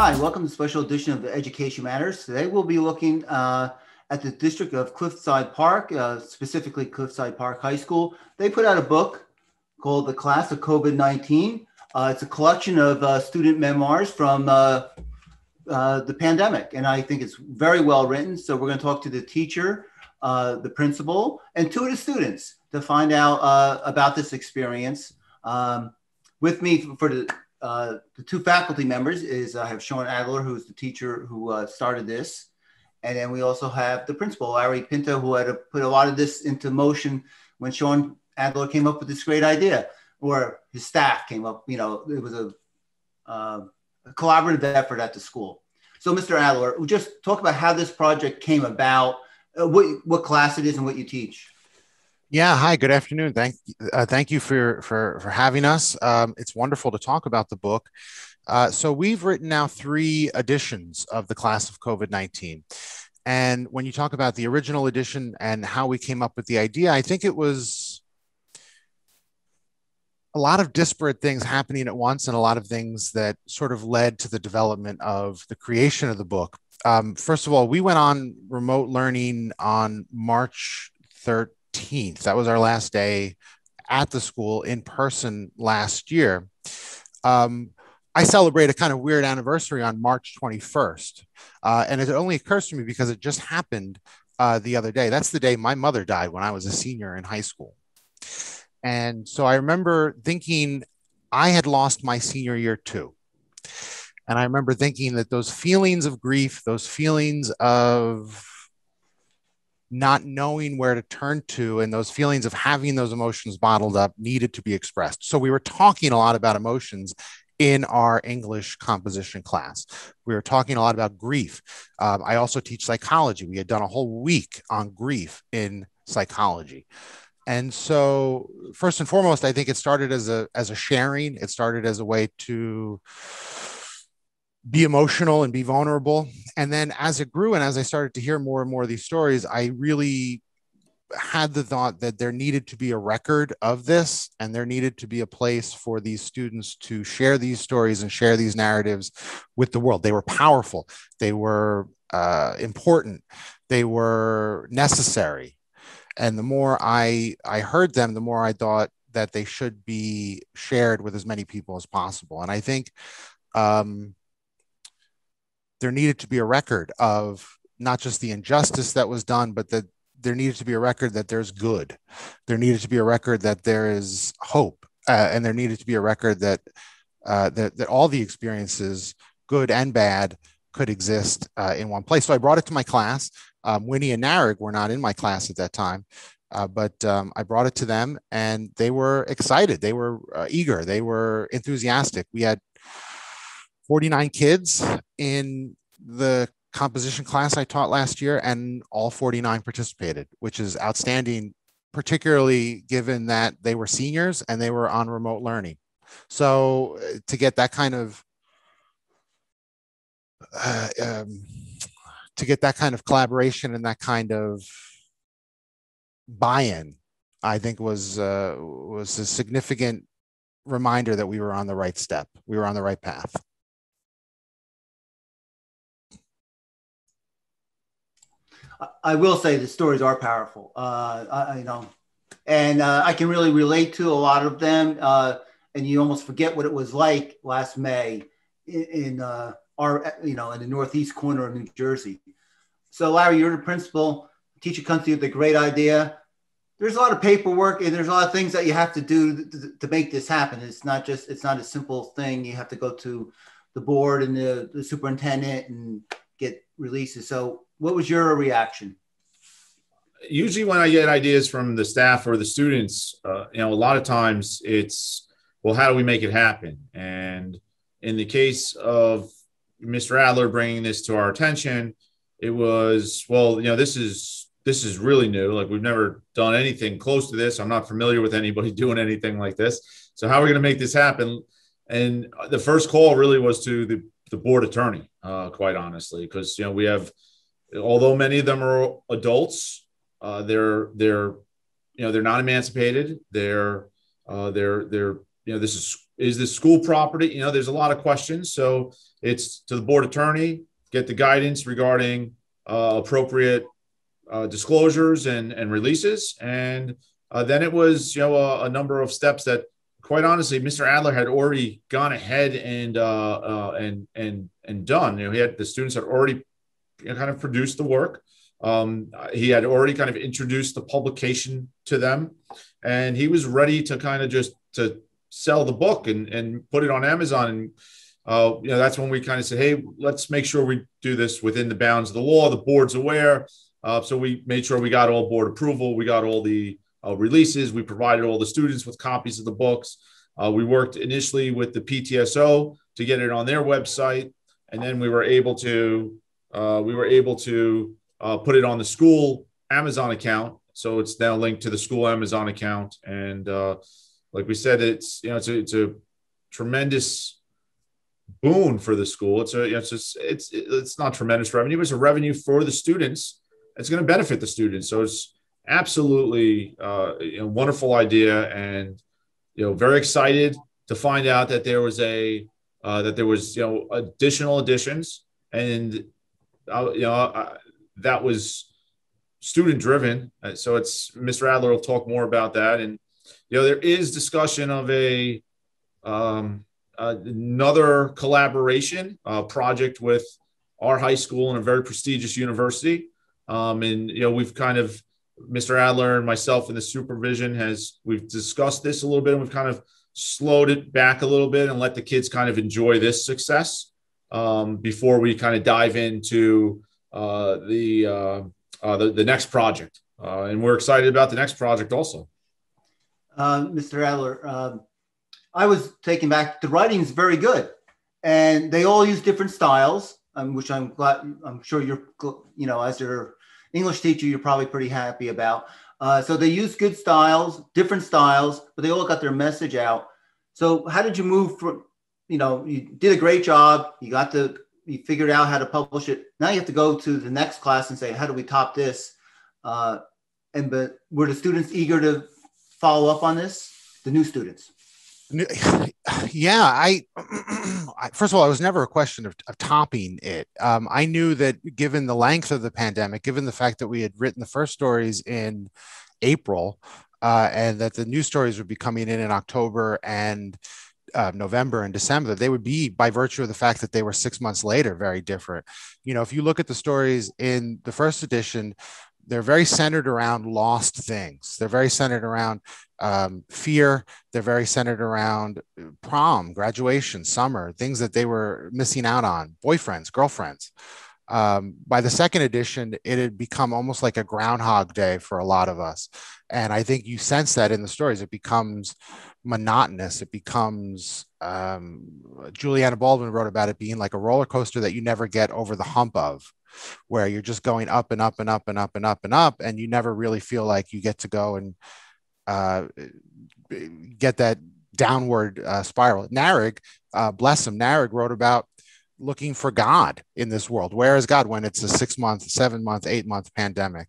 Hi, welcome to the special edition of Education Matters. Today we'll be looking uh, at the district of Cliffside Park, uh, specifically Cliffside Park High School. They put out a book called The Class of COVID 19. Uh, it's a collection of uh, student memoirs from uh, uh, the pandemic, and I think it's very well written. So we're going to talk to the teacher, the principal, and two of the students to find out about this experience. Um, with me for the uh, the two faculty members is I have Shawn Adler, who's the teacher who uh, started this. And then we also have the principal, Larry Pinto, who had put a lot of this into motion when Shawn Adler came up with this great idea, or his staff came up. You know, it was a, uh, a collaborative effort at the school. So, Mr. Adler, just talk about how this project came about, uh, what, what class it is, and what you teach. Yeah. Hi. Good afternoon. Thank uh, thank you for for for having us. Um, it's wonderful to talk about the book. Uh, so we've written now three editions of the class of COVID nineteen, and when you talk about the original edition and how we came up with the idea, I think it was a lot of disparate things happening at once, and a lot of things that sort of led to the development of the creation of the book. Um, first of all, we went on remote learning on March 3rd 13th. That was our last day at the school in person last year. Um, I celebrate a kind of weird anniversary on March 21st. Uh, and it only occurs to me because it just happened uh, the other day. That's the day my mother died when I was a senior in high school. And so I remember thinking I had lost my senior year too. And I remember thinking that those feelings of grief, those feelings of not knowing where to turn to and those feelings of having those emotions bottled up needed to be expressed. So we were talking a lot about emotions in our English composition class. We were talking a lot about grief. Um, I also teach psychology. We had done a whole week on grief in psychology. And so, first and foremost, I think it started as a as a sharing. It started as a way to be emotional and be vulnerable. And then as it grew and as I started to hear more and more of these stories, I really had the thought that there needed to be a record of this and there needed to be a place for these students to share these stories and share these narratives with the world. They were powerful, they were uh, important, they were necessary. And the more I, I heard them, the more I thought that they should be shared with as many people as possible. And I think um, there needed to be a record of not just the injustice that was done, but that there needed to be a record that there's good. There needed to be a record that there is hope, uh, and there needed to be a record that uh, that that all the experiences, good and bad, could exist uh, in one place. So I brought it to my class. Um, Winnie and Nareg were not in my class at that time, uh, but um, I brought it to them, and they were excited. They were uh, eager. They were enthusiastic. We had 49 kids in the composition class I taught last year, and all 49 participated, which is outstanding, particularly given that they were seniors and they were on remote learning. So uh, to get that kind of uh, um, to get that kind of collaboration and that kind of buy-in, I think was uh, was a significant reminder that we were on the right step. We were on the right path. I will say the stories are powerful. Uh, I, you know, and uh, I can really relate to a lot of them. Uh, and you almost forget what it was like last May in, in uh, our, you know, in the northeast corner of New Jersey. So, Larry, you're the principal. Teacher comes to you with a great idea. There's a lot of paperwork and there's a lot of things that you have to do to, to make this happen. It's not just it's not a simple thing. You have to go to the board and the, the superintendent and get releases. So what was your reaction? Usually, when I get ideas from the staff or the students, uh, you know, a lot of times it's, well, how do we make it happen? And in the case of Mr. Adler bringing this to our attention, it was, well, you know, this is this is really new. Like we've never done anything close to this. I'm not familiar with anybody doing anything like this. So how are we going to make this happen? And the first call really was to the the board attorney, uh, quite honestly, because you know we have although many of them are adults, uh, they're they're you know they're not emancipated. They're uh, they're they're you know this is is this school property? You know, there's a lot of questions. So it's to the board attorney, get the guidance regarding uh, appropriate uh, disclosures and, and releases. And uh, then it was, you know, a, a, number of steps that quite honestly, Mr. Adler had already gone ahead and, uh, and, and, and done, you know, he had, the students had already kind of produced the work. Um, he had already kind of introduced the publication to them and he was ready to kind of just to sell the book and, and put it on Amazon. And, uh, you know, that's when we kind of said, Hey, let's make sure we do this within the bounds of the law. The board's aware. Uh, so we made sure we got all board approval. We got all the uh, releases. We provided all the students with copies of the books. Uh, we worked initially with the PTSO to get it on their website. And then we were able to, uh, we were able to uh, put it on the school Amazon account. So it's now linked to the school Amazon account. And, like we said, it's you know it's a, it's a tremendous boon for the school. It's a you know, it's just, it's it's not tremendous revenue, but it's a revenue for the students. It's going to benefit the students. So it's absolutely uh, you wonderful idea, and you know very excited to find out that there was a uh, that there was you know additional additions, and uh, you know uh, that was student driven. Uh, so it's Mr. Adler will talk more about that and you know, there is discussion of a um, uh, another collaboration uh, project with our high school and a very prestigious university. Um, and you know, we've kind of Mr. Adler and myself in the supervision has we've discussed this a little bit and we've kind of slowed it back a little bit and let the kids kind of enjoy this success um, before we kind of dive into uh, the, uh, uh, the, the next project. Uh, and we're excited about the next project also Mr. Adler, uh, I was taken back. The writing is very good, and they all use different styles, um, which I'm glad. I'm sure you're, you know, as your English teacher, you're probably pretty happy about. Uh, so they use good styles, different styles, but they all got their message out. So how did you move from? You know, you did a great job. You got the, you figured out how to publish it. Now you have to go to the next class and say, how do we top this? Uh, and but were the students eager to follow up on this? The new students. Yeah, I, first of all, it was never a question of, of topping it. Um, I knew that given the length of the pandemic, given the fact that we had written the first stories in April, uh, and that the new stories would be coming in in October and uh, November and December, they would be by virtue of the fact that they were six months later very different. You know, if you look at the stories in the first edition, they're very centered around lost things. They're very centered around um, fear. They're very centered around prom, graduation, summer, things that they were missing out on, boyfriends, girlfriends. Um, by the second edition, it had become almost like a groundhog day for a lot of us. And I think you sense that in the stories. It becomes monotonous. It becomes, um, Julianna Baldwin wrote about it being like a roller coaster that you never get over the hump of where you're just going up and up and up and up and up and up, and you never really feel like you get to go and uh, get that downward uh, spiral. Nareg, uh, bless him, Nareg wrote about looking for God in this world. Where is God when it's a six month, seven month, eight month pandemic?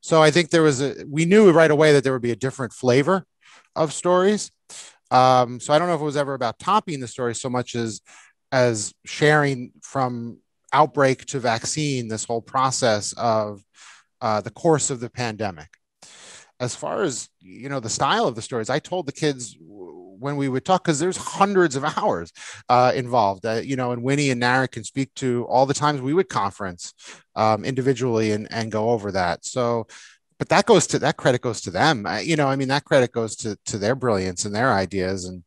So I think there was a, we knew right away that there would be a different flavor of stories. Um, so I don't know if it was ever about topping the story so much as as sharing from outbreak to vaccine, this whole process of uh, the course of the pandemic. As far as you know, the style of the stories, I told the kids when we would talk because there's hundreds of hours uh, involved. Uh, you know, and Winnie and Nara can speak to all the times we would conference um, individually and and go over that. So but that goes to that credit goes to them you know i mean that credit goes to to their brilliance and their ideas and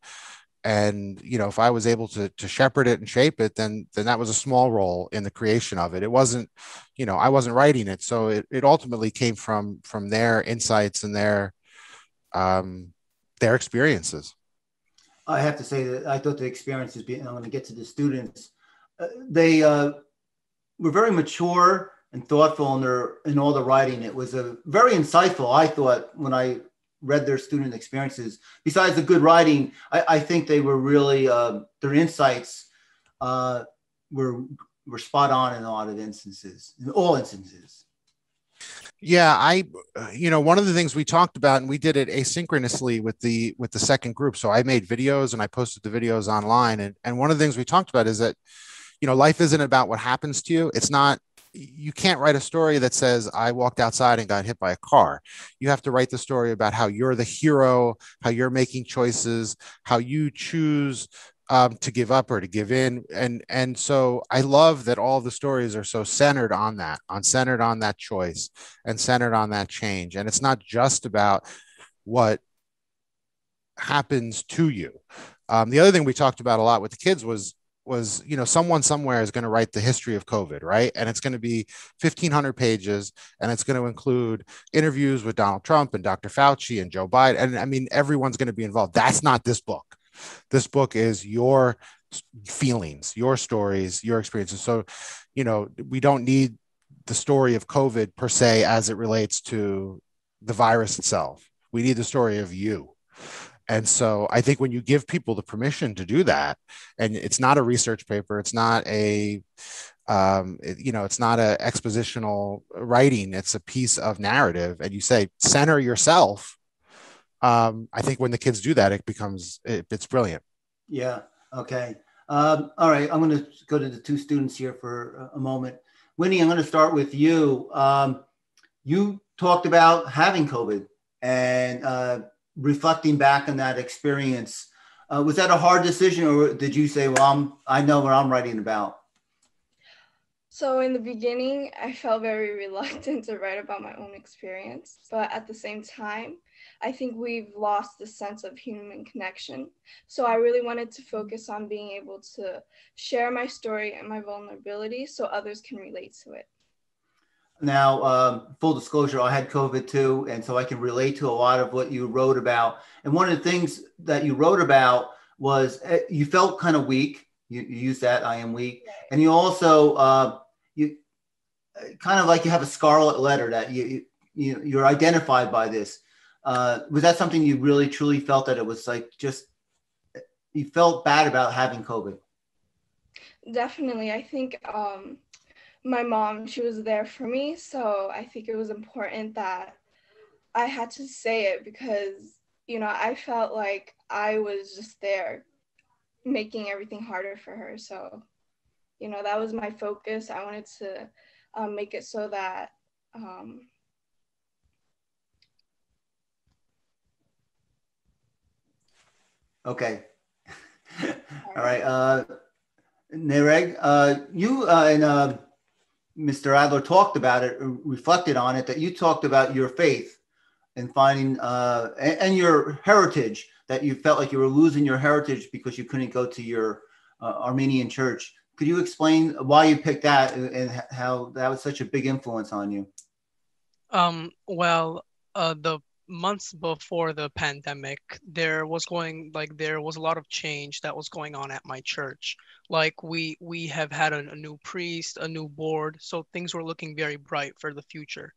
and you know if i was able to to shepherd it and shape it then then that was a small role in the creation of it it wasn't you know i wasn't writing it so it, it ultimately came from from their insights and their um their experiences i have to say that i thought the experiences being i'm going to get to the students uh, they uh, were very mature and thoughtful in their in all the writing it was a very insightful i thought when i read their student experiences. Besides the good writing, I, I think they were really uh, their insights uh, were were spot on in a lot of instances, in all instances. Yeah, I, you know, one of the things we talked about, and we did it asynchronously with the with the second group. So I made videos and I posted the videos online, and and one of the things we talked about is that, you know, life isn't about what happens to you. It's not. You can't write a story that says I walked outside and got hit by a car. You have to write the story about how you're the hero, how you're making choices, how you choose um, to give up or to give in. And and so i love that all the stories are so centered on that on centered on that choice and centered on that change. And it's not just about what happens to you. Um, the other thing we talked about a lot with the kids was was you know someone somewhere is going to write the history of covid right? And it's going to be 1500 pages and it's going to include interviews with donald trump and dr fauci and joe biden. And i mean everyone's going to be involved. That's not this book this book is your feelings, your stories, your experiences. So, you know, we don't need the story of COVID per se as it relates to the virus itself. We need the story of you. And so I think when you give people the permission to do that, and it's not a research paper, it's not a, um, it, you know, it's not a expositional writing, it's a piece of narrative. And you say, center yourself um, I think when the kids do that, it becomes it, it's brilliant. Yeah. Okay. Um, all right. I'm going to go to the two students here for a moment. Winnie, I'm going to start with you. Um, you talked about having COVID and uh, reflecting back on that experience. Uh, was that a hard decision, or did you say, "Well, I'm, I know what I'm writing about"? So in the beginning, I felt very reluctant to write about my own experience, but at the same time, I think we've lost the sense of human connection. So I really wanted to focus on being able to share my story and my vulnerability so others can relate to it. Now, um, full disclosure, I had COVID too, and so I can relate to a lot of what you wrote about. And one of the things that you wrote about was uh, you felt kind of weak. You, you used that "I am weak," and you also uh, kind of like you have a scarlet letter that you, you you're identified by this uh, was that something you really truly felt that it was like just you felt bad about having COVID? Definitely. I think um, my mom, she was there for me. So I think it was important that I had to say it because, you know, I felt like I was just there making everything harder for her. So, you know, that was my focus. I wanted to um, make it so that um, Okay. All right. Uh, Nareg, uh, you uh, and uh, Mr. Adler talked about it, reflected on it, that you talked about your faith and finding, uh, and, and, your heritage, that you felt like you were losing your heritage because you couldn't go to your uh, Armenian church. Could you explain why you picked that and how that was such a big influence on you? Um, well, uh, the months before the pandemic there was going like there was a lot of change that was going on at my church like we we have had a, a, new priest a new board so things were looking very bright for the future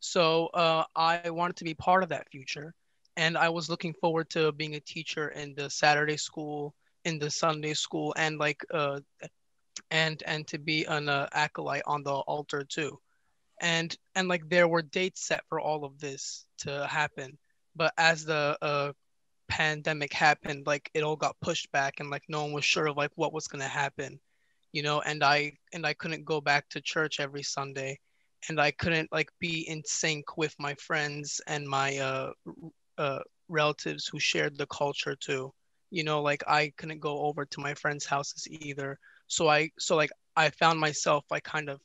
so uh, i wanted to be part of that future and i was looking forward to being a teacher in the saturday school in the sunday school and like uh and and to be an uh, acolyte on the altar too. And and like there were dates set for all of this to happen but as the uh, pandemic happened like it all got pushed back and like no one was sure of like what was going to happen you know and i and i couldn't go back to church every sunday. And i couldn't like be in sync with my friends and my uh, uh relatives who shared the culture too you know like i couldn't go over to my friends houses either so i so like i found myself like kind of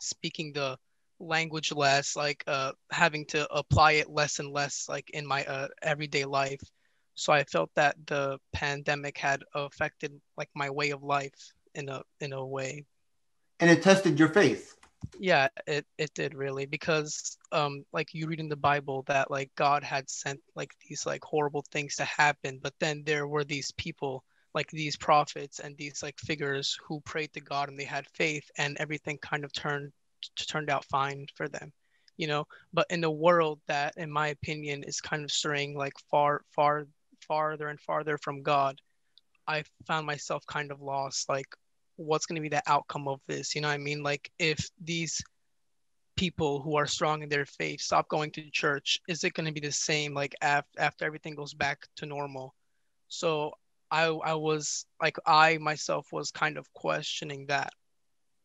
speaking the language less, like uh, having to apply it less and less, like in my uh, everyday life. So I felt that the pandemic had affected like my way of life in a in a way. And it tested your faith. Yeah, it, it did really because um like you read in the Bible that like God had sent like these like horrible things to happen, but then there were these people like these prophets and these like figures who prayed to God and they had faith and everything kind of turned turned out fine for them you know? But in a world that in my opinion is kind of straying like far far farther and farther from God I found myself kind of lost like what's going to be the outcome of this you know I mean? Like if these people who are strong in their faith stop going to church is it going to be the same like af- after everything goes back to normal? So i i was like i myself was kind of questioning that.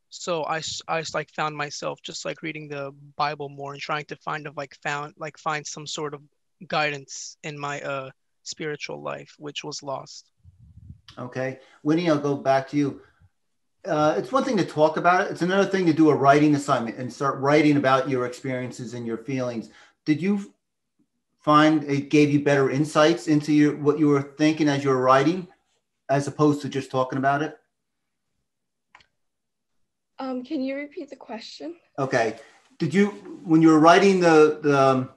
So I, I just like found myself just like reading the bible more and trying to find of like found like find some sort of guidance in my uh spiritual life which was lost. Okay. Winnie i'll go back to you uh, it's one thing to talk about it. It's another thing to do a writing assignment and start writing about your experiences and your feelings. Did you find it gave you better insights into your what you were thinking as you were writing, as opposed to just talking about it? Um, can you repeat the question? Okay. Did you when you were writing the the um,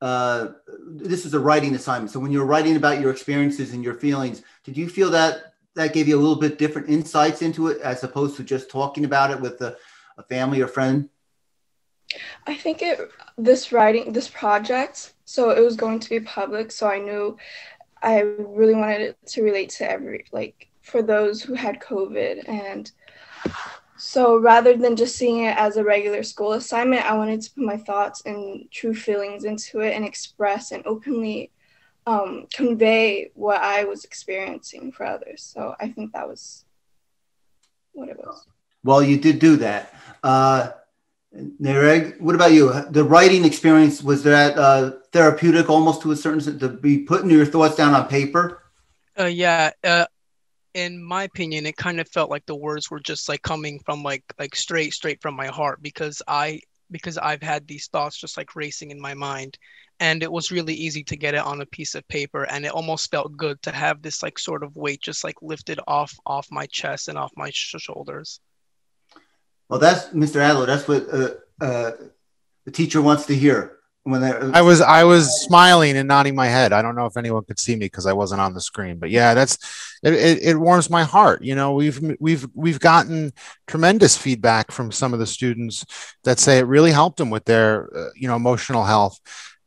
uh, this is a writing assignment. So when you were writing about your experiences and your feelings, did you feel that that gave you a little bit different insights into it as opposed to just talking about it with a, a family or friend? I think it this writing this project, so it was going to be public, so I knew I really wanted it to relate to every like for those who had COVID and so rather than just seeing it as a regular school assignment, I wanted to put my thoughts and true feelings into it and express and openly um, convey what I was experiencing for others. So I think that was what it was. Well, you did do that. Uh, Nareg, what about you? The writing experience was that uh, therapeutic, almost to a certain to be putting your thoughts down on paper. Uh, yeah. Uh, in my opinion, it kind of felt like the words were just like coming from like like straight straight from my heart because I because I've had these thoughts just like racing in my mind, and it was really easy to get it on a piece of paper and it almost felt good to have this like sort of weight just like lifted off off my chest and off my sh- shoulders. Well that's mr adler that's what uh, uh, the teacher wants to hear when i was i was smiling and nodding my head. I don't know if anyone could see me because i wasn't on the screen but yeah that's it, it, it warms my heart you know? We've we've we've gotten tremendous feedback from some of the students that say it really helped them with their uh, you know emotional health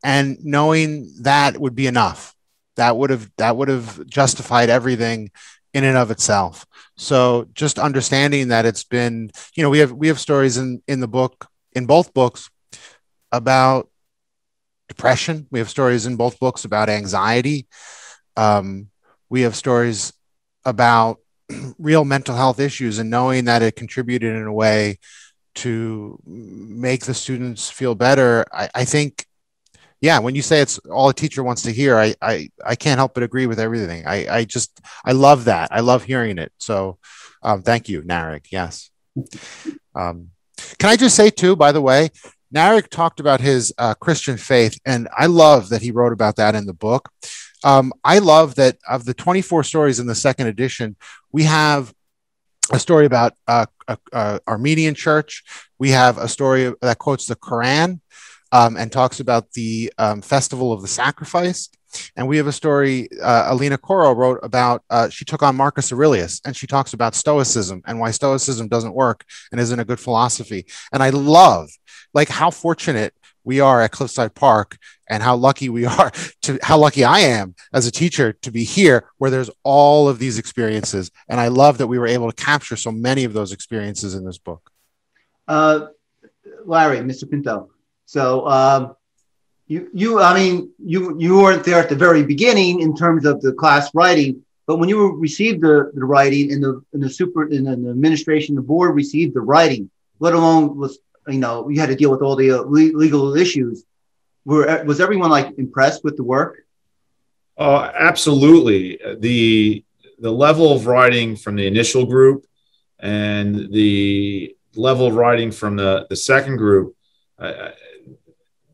and knowing that would be enough. That would have that would have justified everything in and of itself. So just understanding that it's been you know we have we have stories in in the book in both books about depression. We have stories in both books about anxiety. Um, we have stories about real mental health issues and knowing that it contributed in a way to make the students feel better. I, I think yeah, when you say it's all a teacher wants to hear, I I, I can't help but agree with everything. I, I just I love that. I love hearing it. So um, thank you, Nareg. Yes. Um, can I just say too, by the way, Nareg talked about his uh, Christian faith, and I love that he wrote about that in the book. Um, I love that of the 24 stories in the second edition, we have a story about uh, a, a Armenian church. We have a story that quotes the Quran um, and talks about the um, festival of the sacrifice. And we have a story uh, Alina Coro wrote about. Uh, she took on Marcus Aurelius, and she talks about Stoicism and why Stoicism doesn't work and isn't a good philosophy. And I love, like, how fortunate we are at Cliffside Park, and how lucky we are to how lucky I am as a teacher to be here, where there's all of these experiences. And I love that we were able to capture so many of those experiences in this book. Uh, Larry, Mr. Pinto. So um, you, you, I mean, you, you weren't there at the very beginning in terms of the class writing, but when you received the, the writing and the, and the super, and the administration, the board received the writing, let alone was, you know, you had to deal with all the uh, legal issues. Were, was everyone like impressed with the work? Oh, absolutely. The, the level of writing from the initial group and the level of writing from the, the second group, uh,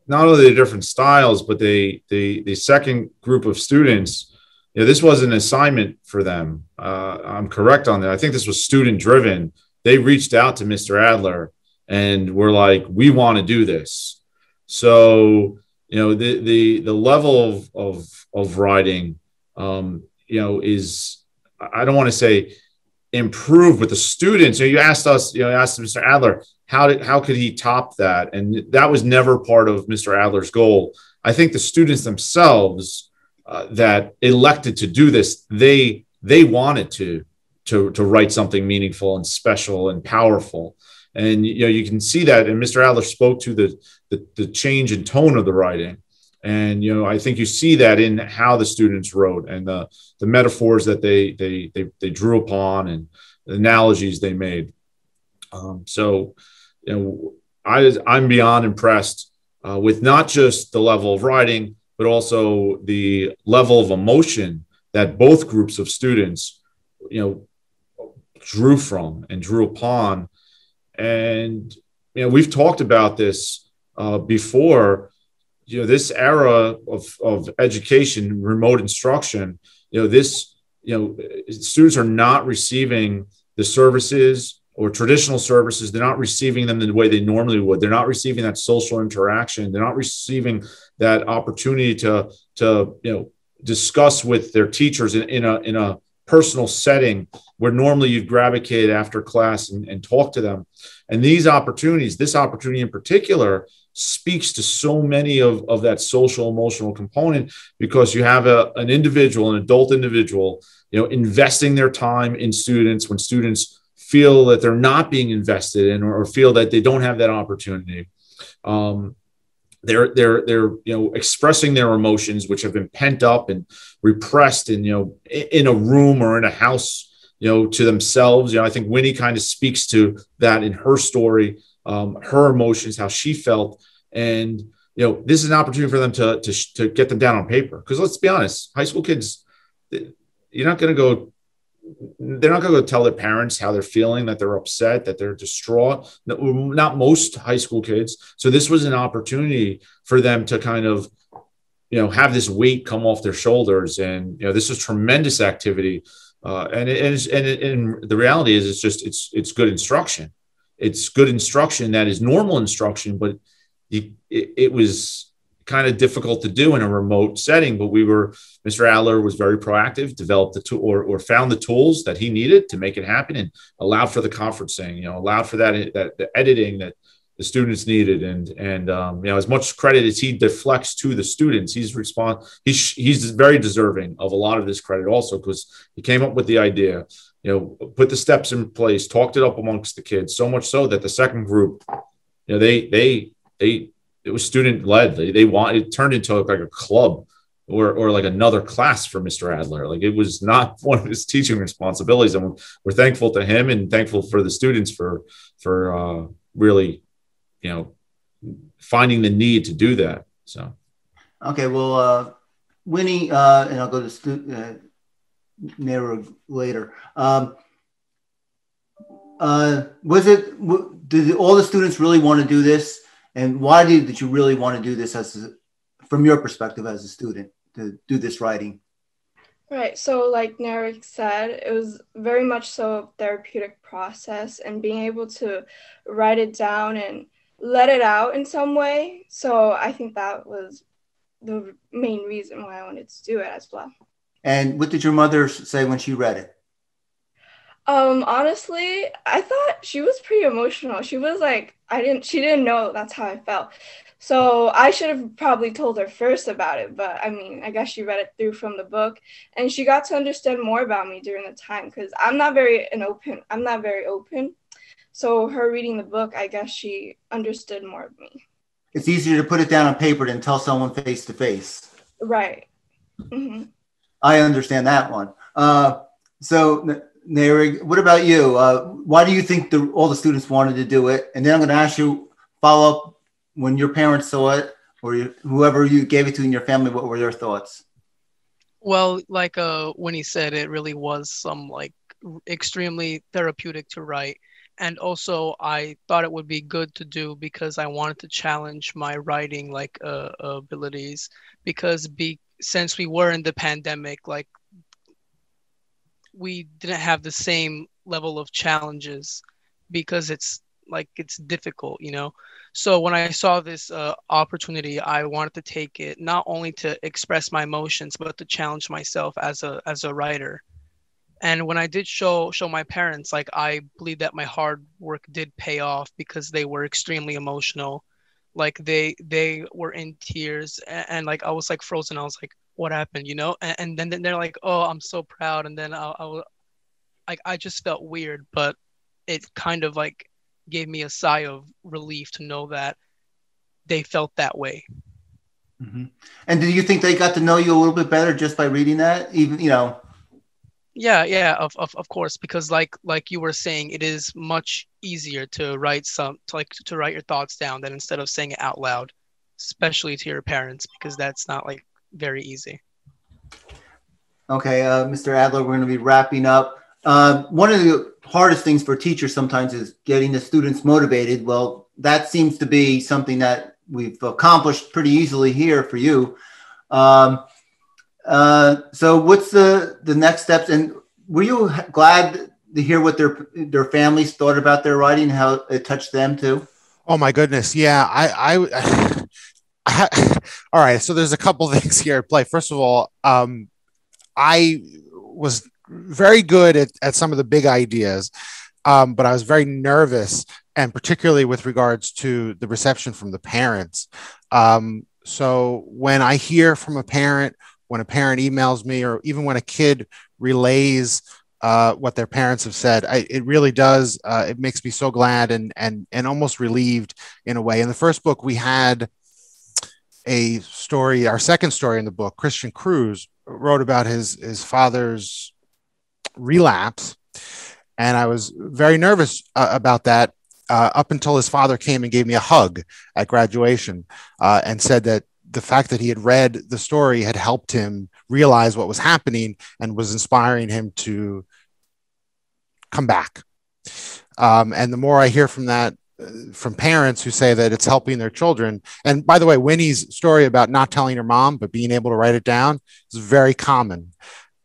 not only the different styles, but they the the second group of students, you know, this was an assignment for them. Uh, I'm correct on that. I think this was student driven. They reached out to Mr. Adler and were like, "We want to do this." So you know the the the level of of of writing, um, you know, is I don't want to say improve with the students. You, know, you asked us, you know, asked Mr. Adler, how did how could he top that? And that was never part of Mr. Adler's goal. I think the students themselves uh, that elected to do this, they they wanted to to to write something meaningful and special and powerful. and you know you can see that and mr adler spoke to the, the the change in tone of the writing and you know i think you see that in how the students wrote and the the metaphors that they they they, they drew upon and the analogies they made um, so you know i i'm beyond impressed uh, with not just the level of writing but also the level of emotion that both groups of students you know drew from and drew upon. And you know we've talked about this uh, before. You know this era of, of education remote instruction you know this you know students are not receiving the services or traditional services they're not receiving them the way they normally would. They're not receiving that social interaction. They're not receiving that opportunity to to you know discuss with their teachers in, in a in a personal setting where normally you'd gravitate after class and, and talk to them. And these opportunities this opportunity in particular speaks to so many of, of that social emotional component because you have a, an individual an adult individual you know investing their time in students when students feel that they're not being invested in or, feel that they don't have that opportunity. Um, they're they're they're you know expressing their emotions which have been pent up and repressed in you know in a room or in a house you know to themselves. You know i think winnie kind of speaks to that in her story um, her emotions how she felt. And you know this is an opportunity for them to to, to get them down on paper. Because let's be honest high school kids you're not going to go they're not going to go tell their parents how they're feeling that they're upset that they're distraught not most high school kids. So this was an opportunity for them to kind of you know have this weight come off their shoulders. And you know this was tremendous activity uh, and it, and, and, it, and the reality is it's just it's it's good instruction. It's good instruction that is normal instruction but it, it was kind of difficult to do in a remote setting, but we were, Mr. Adler was very proactive, developed the tool or, or found the tools that he needed to make it happen and allowed for the conferencing, you know, allowed for that, that the editing that the students needed. And, and, um, you know, as much credit as he deflects to the students, he's respond, he's, he's very deserving of a lot of this credit also, because he came up with the idea, you know, put the steps in place, talked it up amongst the kids, so much so that the second group, you know, they, they, they, it was student led. They, they want it turned into like a club or, or like another class for Mr. Adler. Like it was not one of his teaching responsibilities. And we're thankful to him and thankful for the students for, for uh, really, you know, finding the need to do that. So. Okay. Well, uh, Winnie, uh, and I'll go to stu- uh, Nero later. Um, uh, was it, w- did all the students really want to do this? And why did, you really want to do this as a, from your perspective as a student to do this writing? Right. So, like Nareg said, it was very much so a therapeutic process and being able to write it down and let it out in some way. So, I think that was the main reason why I wanted to do it as well. And what did your mother say when she read it? Um, honestly, I thought she was pretty emotional. She was like, I didn't, she didn't know that's how I felt. So I should have probably told her first about it, but I mean, I guess she read it through from the book and she got to understand more about me during the time because I'm not very an open, I'm not very open. So her reading the book, I guess she understood more of me. It's easier to put it down on paper than tell someone face to face. Right. Mm-hmm. I understand that one. Uh, so Nareg, what about you? Uh, why do you think the, all the students wanted to do it? And then I'm going to ask you follow up when your parents saw it or you, whoever you gave it to in your family. What were their thoughts? Well, like uh, when he said, it really was some like extremely therapeutic to write. And also, I thought it would be good to do because I wanted to challenge my writing like uh, abilities. Because be since we were in the pandemic, like we didn't have the same level of challenges because it's like it's difficult you know? So when i saw this uh, opportunity i wanted to take it not only to express my emotions but to challenge myself as a as a writer. And when i did show show my parents like i believe that my hard work did pay off because they were extremely emotional. Like they they were in tears and, and like i was like frozen. I was like what happened, you know? And, and then, then they're like, oh, I'm so proud. And then I, I, like, I just felt weird, but it kind of like gave me a sigh of relief to know that they felt that way. Mm-hmm. And do you think they got to know you a little bit better just by reading that? Even you know. Yeah, yeah, of, of, of course, because like like you were saying, it is much easier to write some to like to write your thoughts down than instead of saying it out loud, especially to your parents, because that's not like very easy. Okay, uh, Mr. Adler, we're going to be wrapping up. Uh, one of the hardest things for teachers sometimes is getting the students motivated. Well, that seems to be something that we've accomplished pretty easily here for you. Um, uh, so, what's the the next steps? And were you glad to hear what their their families thought about their writing, how it touched them too? Oh my goodness, yeah. I, I, I all right. So there's a couple things here at play. First of all, um, I was very good at, at some of the big ideas, um, but I was very nervous, and particularly with regards to the reception from the parents. Um, so when I hear from a parent, when a parent emails me, or even when a kid relays uh, what their parents have said, I, it really does. Uh, it makes me so glad and and and almost relieved in a way. In the first book, we had a story, our second story in the book, Christian Cruz wrote about his his father's relapse, and I was very nervous uh, about that uh, up until his father came and gave me a hug at graduation uh, and said that the fact that he had read the story had helped him realize what was happening and was inspiring him to come back. Um, and the more I hear from that, from parents who say that it's helping their children. And by the way, Winnie's story about not telling her mom but being able to write it down is very common.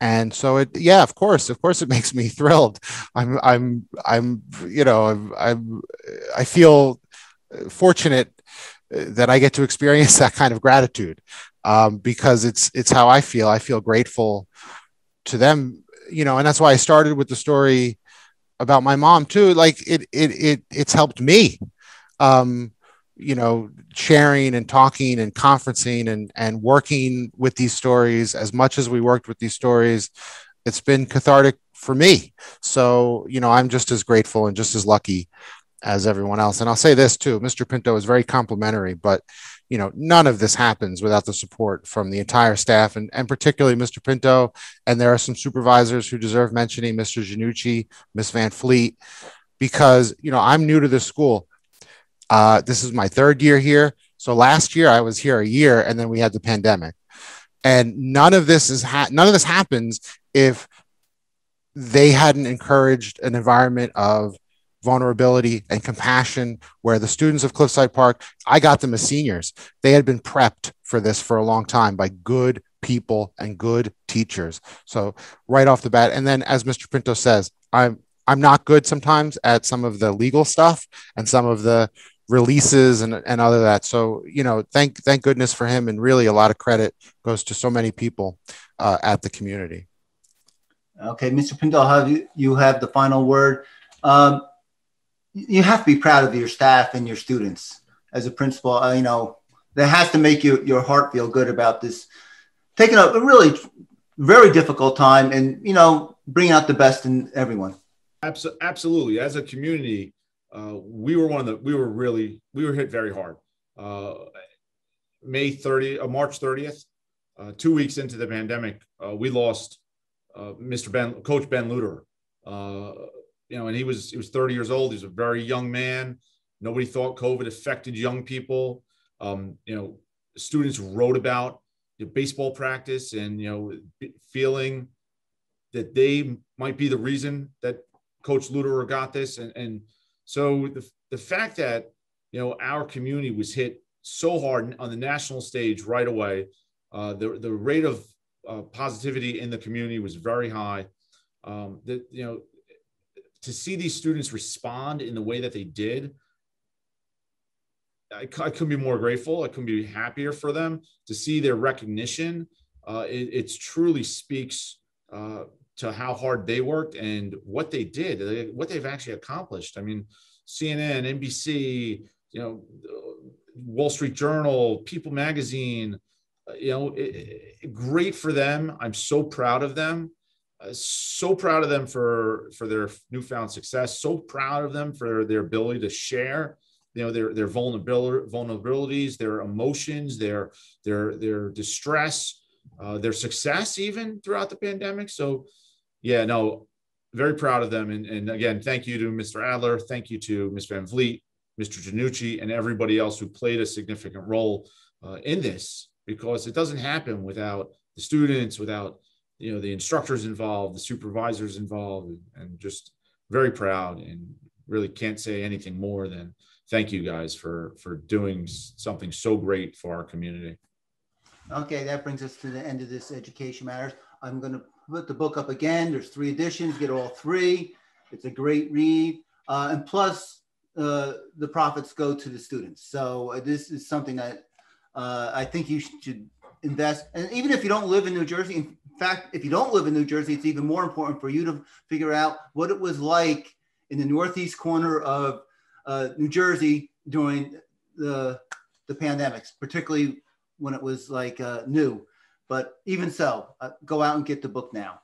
And so it yeah of course of course it makes me thrilled. I'm i'm i'm you know i'm, I'm i feel fortunate that i get to experience that kind of gratitude um, because it's it's how i feel. I feel grateful to them you know and that's why i started with the story about my mom too like it it, it it's helped me um, you know sharing and talking and conferencing and and working with these stories. As much as we worked with these stories it's been cathartic for me. So you know i'm just as grateful and just as lucky as everyone else. And i'll say this too mr pinto is very complimentary but you know none of this happens without the support from the entire staff and, and particularly mr pinto. And there are some supervisors who deserve mentioning mr janucci miss Van Vliet because you know i'm new to this school. Uh, this is my third year here. So last year I was here a year, and then we had the pandemic, and none of this is ha- none of this happens if they hadn't encouraged an environment of vulnerability and compassion where the students of cliffside park i got them as seniors they had been prepped for this for a long time by good people and good teachers so right off the bat and then as mr pinto says i'm i'm not good sometimes at some of the legal stuff and some of the releases and, and other that. So, you know, thank thank goodness for him. And really a lot of credit goes to so many people uh, at the community. Okay, Mr. Pinto, have you, you have the final word. Um, you have to be proud of your staff and your students as a principal. Uh, you know, that has to make you your heart feel good about this, taking a, really very difficult time and, you know, bring out the best in everyone. Absolutely. As a community, uh, we were one of the we were really we were hit very hard. Uh, May 30, uh, March 30th, uh, two weeks into the pandemic, uh, we lost uh, Mr. Ben, Coach Ben Luderer. You know, and he was he was 30 years old. He's a very young man. Nobody thought COVID affected young people. Um, you know, students wrote about baseball practice and you know feeling that they might be the reason that Coach Luderer got this, and and so the, the fact that, you know, our community was hit so hard on the national stage right away, uh, the, the rate of uh, positivity in the community was very high. Um, that, you know, to see these students respond in the way that they did, I, I couldn't be more grateful. I couldn't be happier for them to see their recognition. Uh, it, it, truly speaks uh, to how hard they worked and what they did, what they've actually accomplished. I mean, CNN, NBC, you know, Wall Street Journal, People Magazine, uh, you know, it, it, great for them. I'm so proud of them. Uh, so proud of them for for their newfound success. So proud of them for their ability to share, you know, their their vulnerability, vulnerabilities, their emotions, their their their distress, uh, their success, even throughout the pandemic. So, yeah, no, very proud of them. And, and again, thank you to Mr. Adler. Thank you to Ms. Van Vliet, Mr. Janucci, and everybody else who played a significant role uh, in this because it doesn't happen without the students, without you know the instructors involved, the supervisors involved, and just very proud and really can't say anything more than thank you guys for for doing something so great for our community. Okay, that brings us to the end of this education matters. I'm going to put the book up again. There's three editions. Get all three. It's a great read, uh, and plus uh, the profits go to the students. So uh, this is something that uh, I think you should invest. And even if you don't live in New Jersey, fact, if you don't live in New Jersey, it's even more important for you to figure out what it was like in the northeast corner of uh, New Jersey during the the pandemics, particularly when it was like uh, new. But even so, uh, go out and get the book now.